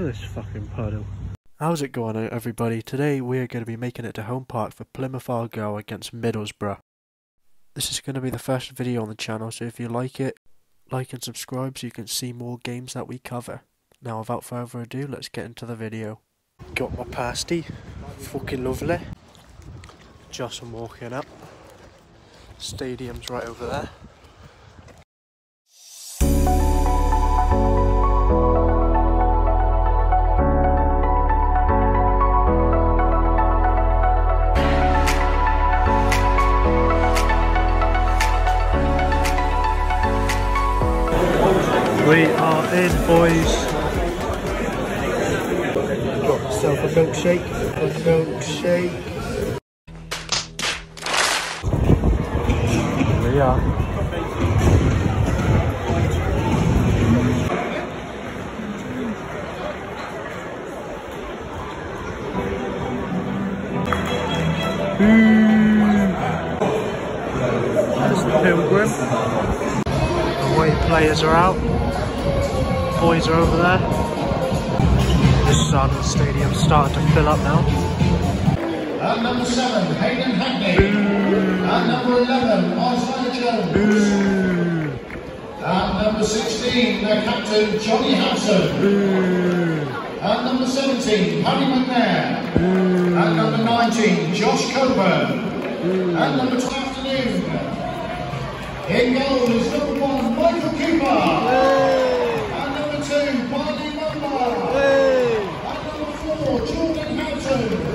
This fucking puddle. How's it going everybody? Today we're going to be making it to home park for Plymouth Argyle against Middlesbrough. This is going to be the first video on the channel so if you like it, like and subscribe so you can see more games that we cover. Now without further ado, let's get into the video. Got my pasty, fucking lovely. Just walking up. Stadium's right over there. We are in, boys. Got myself a milkshake. A milkshake. Here we are. That's the pilgrim. The Away players are out. Boys are over there. The the stadium starting to fill up now. And number seven, Hayden Hackney. And number 11, Isaiah Jones. And number 16, their captain, Jonny Howson. And number 17, Paddy McNair. And number 19, Josh Coburn. And number 12, afternoon. In goal is number one, Michael Cooper. And Jordan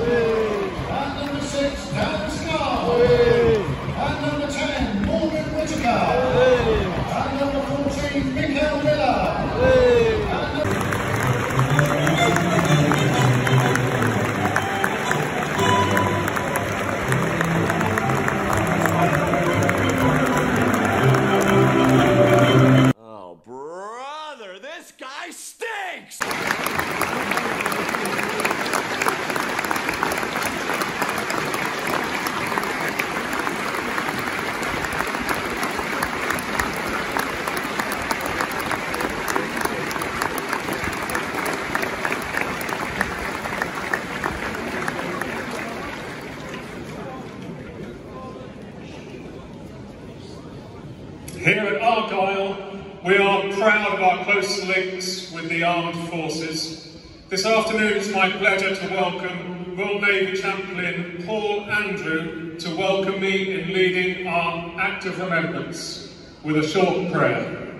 close links with the armed forces. This afternoon it's my pleasure to welcome Royal Navy Chaplain Paul Andrew to welcome me in leading our act of remembrance with a short prayer.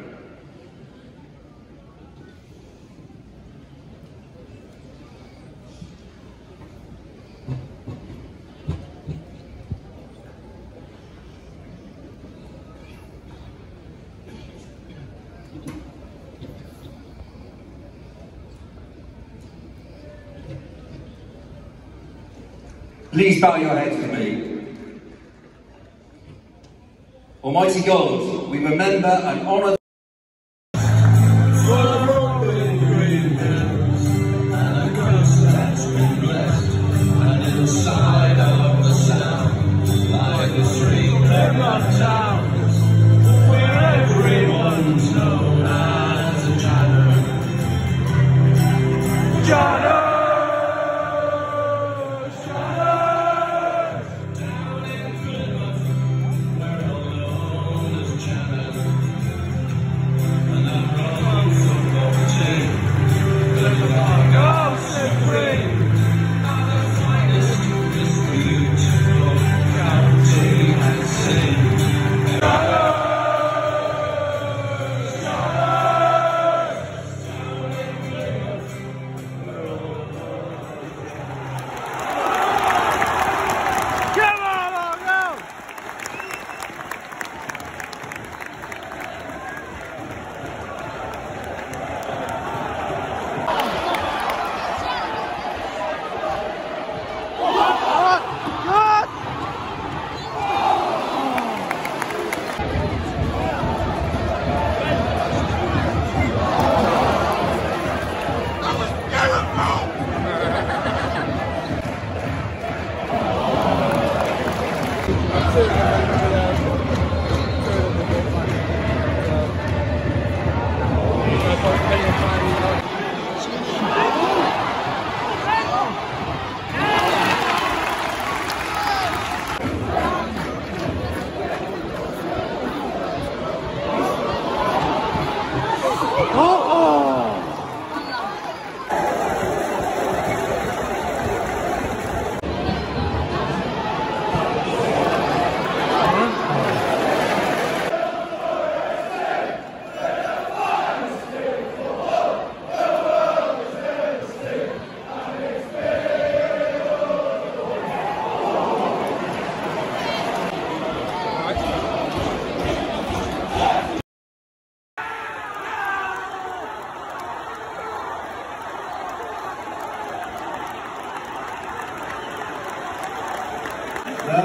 Please bow your heads with me. Almighty God, we remember and honour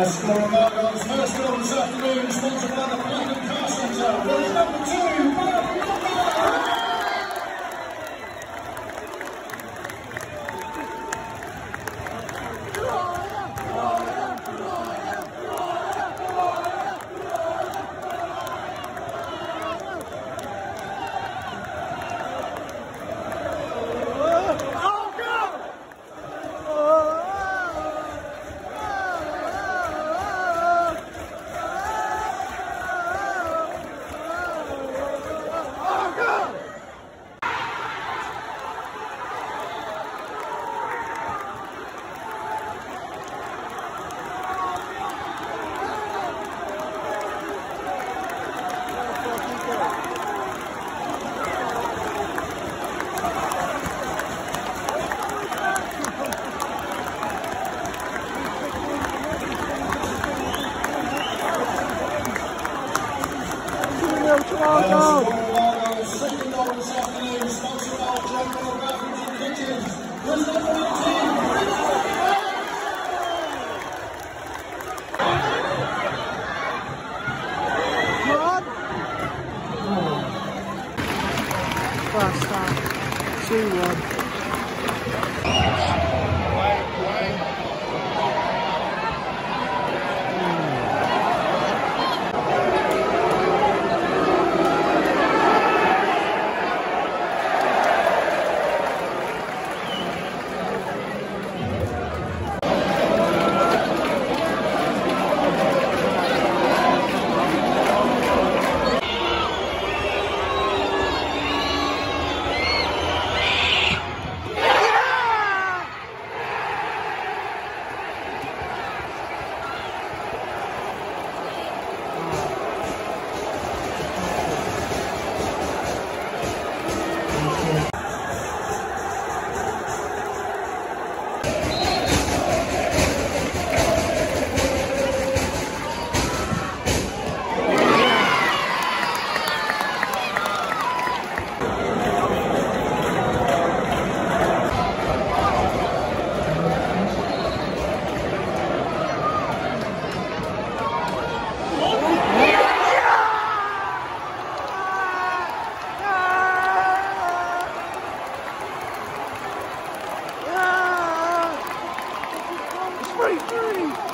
Uh, scoring Argyle's first goal this afternoon, sponsored by the Platinum Centre, was number two, half, Uh,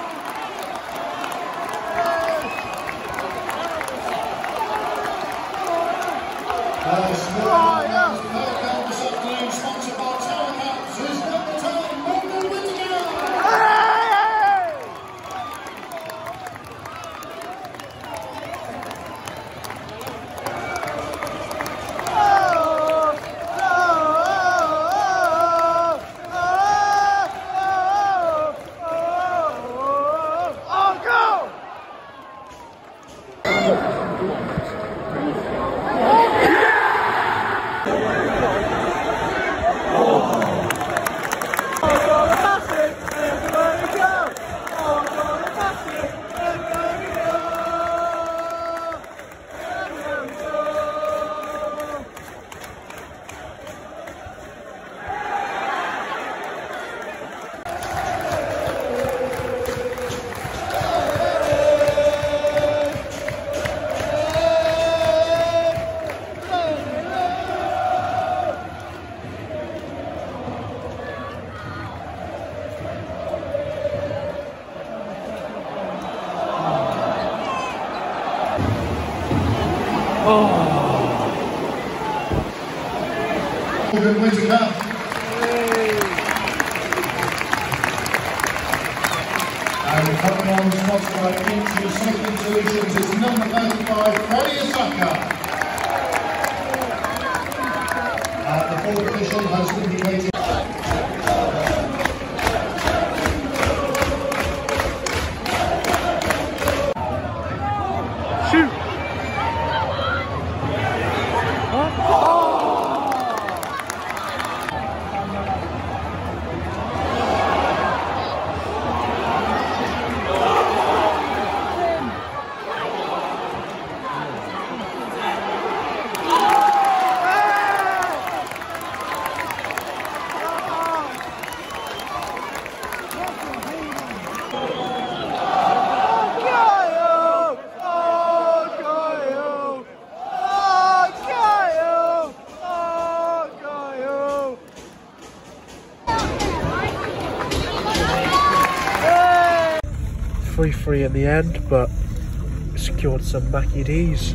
Morgan Whittaker. And coming on sponsored by Kingsley second Solutions is number 35, Freddie Issaka. The fourth official has indicated 3-3 in the end, but secured some Mackie D's.